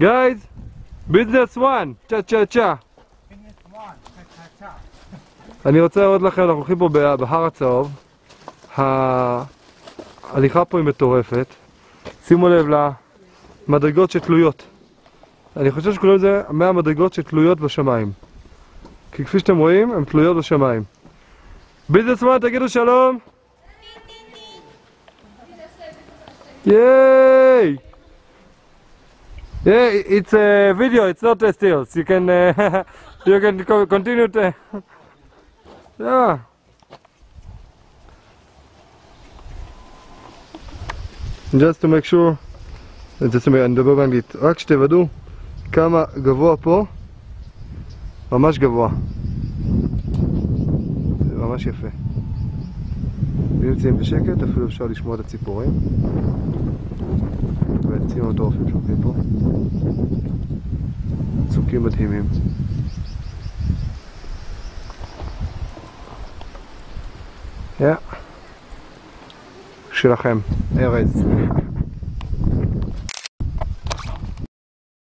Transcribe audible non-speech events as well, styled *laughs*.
Guys, business one, צ'ה צ'ה צ'ה. אני רוצה להראות לכם, אנחנו הולכים פה בה- בהר הצהוב. ההליכה פה היא מטורפת. שימו לב למדרגות שתלויות. אני חושב לזה 100 מדרגות שתלויות בשמיים. כי כפי שאתם רואים, הן תלויות בשמיים. ביזנס וואן, תגידו שלום! ייי! Yeah, it's a video, it's not a stills. You can uh, *laughs* you can co- continue to *laughs* yeah. Just to make sure, make, אני מדבר באנגלית, רק שתוודאו כמה גבוה פה, ממש גבוה. זה ממש יפה. אם נמצאים בשקט, אפילו אפשר לשמוע את הציפורים. Ja, darf ich schon rüber. So gehen wir dem hin. Ja. Schirachem, er ist.